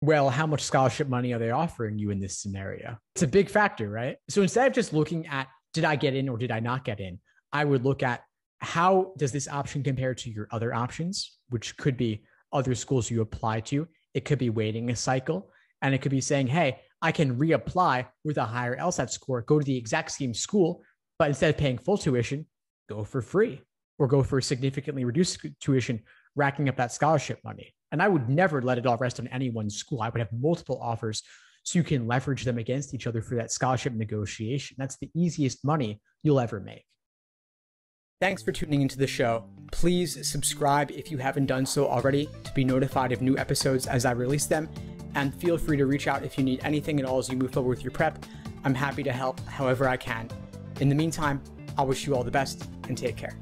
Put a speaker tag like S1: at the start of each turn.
S1: well, how much scholarship money are they offering you in this scenario? It's a big factor, right? So instead of just looking at did I get in or did I not get in, I would look at how does this option compare to your other options, which could be other schools you apply to. It could be waiting a cycle, and it could be saying, hey, I can reapply with a higher LSAT score, go to the exact same school, but instead of paying full tuition, go for free or go for significantly reduced tuition, racking up that scholarship money. And I would never let it all rest on any one school. I would have multiple offers so you can leverage them against each other for that scholarship negotiation. That's the easiest money you'll ever make. Thanks for tuning into the show. Please subscribe if you haven't done so already to be notified of new episodes as I release them. And feel free to reach out if you need anything at all as you move forward with your prep. I'm happy to help however I can. In the meantime, I wish you all the best and take care.